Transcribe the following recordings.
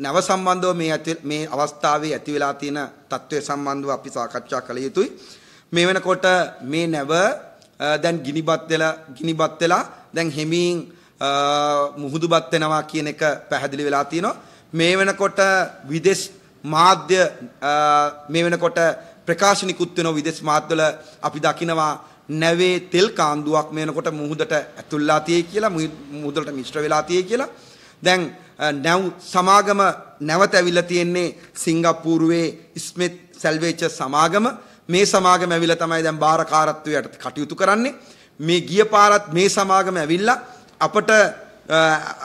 නැව සම්බන්ධව මේ මේ අවස්ථාවේ ඇති වෙලා තියෙන තත්ත්වය සම්බන්ධව අපි සාකච්ඡා කළ යුතුයි. මේ වෙනකොට මේ නැව දැන් ගිනිබත් වෙලා ගිනිබත් වෙලා දැන් හෙමින් මුහුදුබත් වෙනවා කියන එක පැහැදිලි වෙලා තියෙනවා. මේ වෙනකොට විදේශ මාධ්‍ය මේ වෙනකොට ප්‍රකාශනිකුත් වෙන විදේශ මාධ්‍යවල අපි දකිනවා නැවේ තෙල් කාන්දුවක් මේ වෙනකොට මුහුදට ඇතුල්ලා තියෙයි කියලා මුහුදට මිශ්‍ර වෙලා තියෙයි කියලා. දැන් නැව් සමාගම නැවත ඇවිල්ලා තියෙන්නේ සිංගප්පූරුවේ ස්මිත් සැල්වේචර් සමාගම. මේ සමාගම ඇවිල්ලා තමයි දැන් බාරකාරත්වයට කටයුතු කරන්නේ. මේ ගිය පාරත් මේ සමාගම ඇවිල්ලා අපට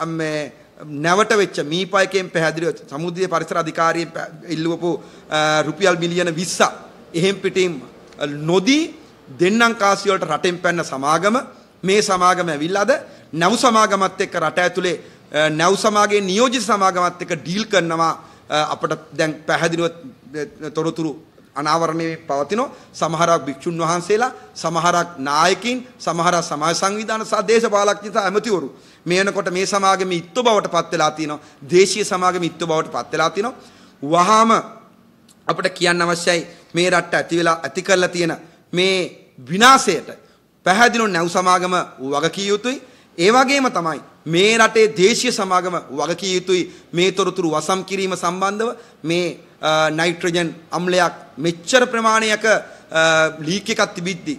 මේ නැවට වෙච්ච මීපයකෙන් පැහැදිලිව සමුද්‍රීය පරිසර අධිකාරියෙන් ඉල්ලුවපු රුපියල් මිලියන 20 එහෙම් පිටින් නොදී දෙන්නම් කාසිය වලට රටෙන් පැන්න සමාගම. මේ සමාගම ඇවිල්ලා අද නැව් සමාගමත් එක්ක රට ඇතුලේ නැව් සමාගයේ නියෝජිත සමාගමත් එක්ක ඩීල් කරනවා. අපට දැන් පැහැදිලිව තොරතුරු අනාවරණයේ පවතින සමහරක් භික්ෂුන් වහන්සේලා සමහරක් නායකින් සමහරක් සමාජ සංවිධාන සහ දේශපාලඥ සහ ඇමතිවරු. මේ වෙනකොට මේ සමාගම ඉත්තු බවට පත් වෙලා තිනවා දේශීය සමාගම ඉත්තු බවට පත් වෙලා තිනවා වහාම අපිට කියන්න අවශ්‍යයි මේ රට්ට ඇති වෙලා ඇති කරලා තියෙන මේ විනාශයට පැහැදිලි නැව් සමාගම වගකිය යුතුයි. ඒ වගේම තමයි මේ රටේ දේශීය සමාගම වගකිය යුතුයි. මේ තොරතුරු වසම් කිරීම සම්බන්ධව මේ නයිට්‍රජන් අම්ලයක් මෙච්චර ප්‍රමාණයක ලීක් එකක් තිබිද්දි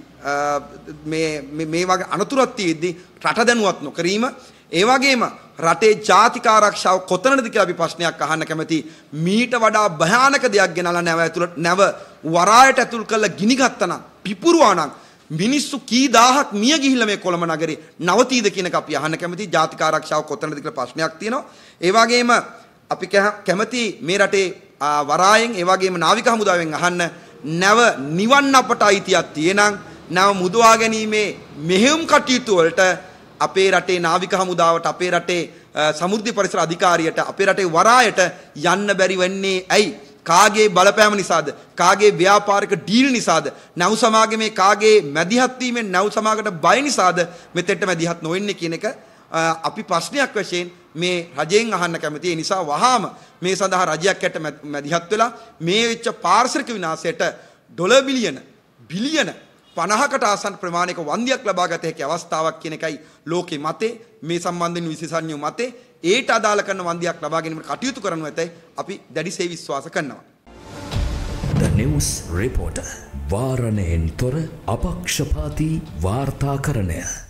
මේ මේ වගේ අනතුරක් තියෙද්දි රට දැනුවත් නොකිරීම. ඒ වගේම රටේ ජාතික ආරක්ෂාව කොතනද කියලා අපි ප්‍රශ්නයක් අහන්න කැමති. මීට වඩා භයානක දෙයක් ගෙනලා නැව ඇතුළට නැව වරායට ඇතුල් කරලා ගිනි ගත්තනම් පිපුරුවා නම් මිනිස්සු කී දහහක් මිය ගිහිල්ලා මේ කොළඹ නගරේ නවතීද කියන එක අපි අහන්න කැමති. ජාතික ආරක්ෂාව කොතනද කියලා ප්‍රශ්නයක් තියෙනවා. ඒ වගේම අපි කැමති මේ රටේ වරායෙන් ඒ වගේම නාවික හමුදාවෙන් අහන්න නැව නිවන් අපට අයිතියක් තියෙනම් නැව මුදවා ගැනීමේ මෙහෙයුම් කටයුතු වලට අපේ රටේ නාවික හමුදාවට අපේ රටේ සමුද්‍ර පරිසර අධිකාරියට අපේ රටේ වරායට යන්න බැරි වෙන්නේ ඇයි? කාගේ බලපෑම නිසාද? කාගේ ව්‍යාපාරික ඩීල් නිසාද? නැව් සමාගමේ කාගේ මැදිහත් වීමෙන් නැව් සමාගමට බය නිසාද? මෙතෙන්ට මැදිහත් නොවෙන්නේ කියන එක අපි ප්‍රශ්නයක් වශයෙන් මේ රජයෙන් අහන්න කැමති. ඒ නිසා වහාම මේ සඳහා රජයක් ඇට මැදිහත් වෙලා මේ වෙච්ච පාරිසරික විනාශයට ඩොලර් බිලියන බිලියන 50කට ආසන්න ප්‍රමාණයක වන්දියක් ලබා ගත හැකි අවස්ථාවක් කියන එකයි ලෝකේ මතේ. මේ සම්බන්ධයෙන් විශේෂඥයෝ මතේ. ඒට අදාළ කරන වන්දියක් ලබා ගැනීමට කටයුතු කරනු ඇතයි අපි දැඩිසේ විශ්වාස කරනවා. The News Reporter වාරණයෙන් තොර අපක්ෂපාතී වාර්තාකරණය